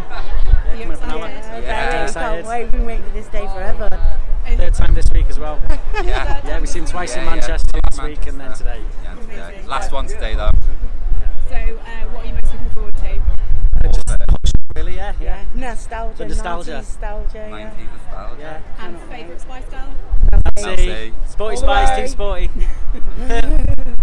now. Yeah, coming. Yeah, yeah. Can't wait. We've been waiting for this day forever. Third time this week as well. yeah. yeah, we've seen twice in Manchester last Manchester. week and then today. Yeah, Last one today though. So, uh, what are you most looking forward to? Uh, really, yeah, yeah. Nostalgia. The nostalgia. nostalgia. 90s nostalgia. Yeah. And favourite spice girl? Sporty Spice, too sporty.